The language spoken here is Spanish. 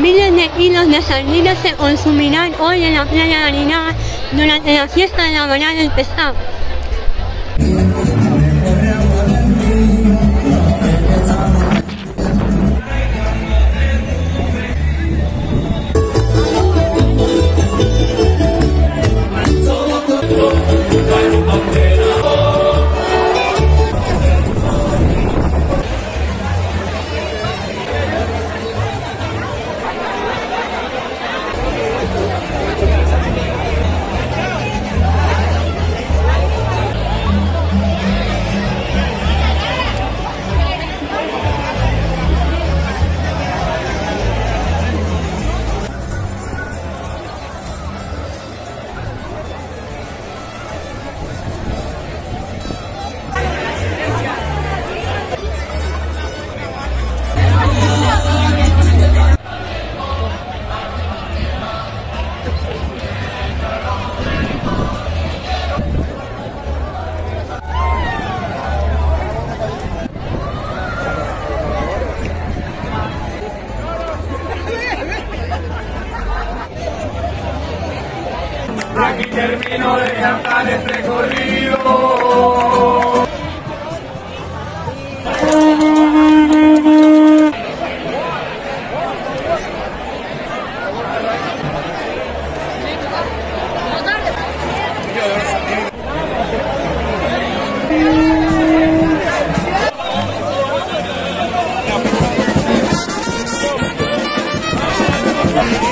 Miles de kilos de sardinas se consumirán hoy en la playa de Arinada durante la fiesta laboral del pescado. Aquí termino de cantar este corrido. Yeah.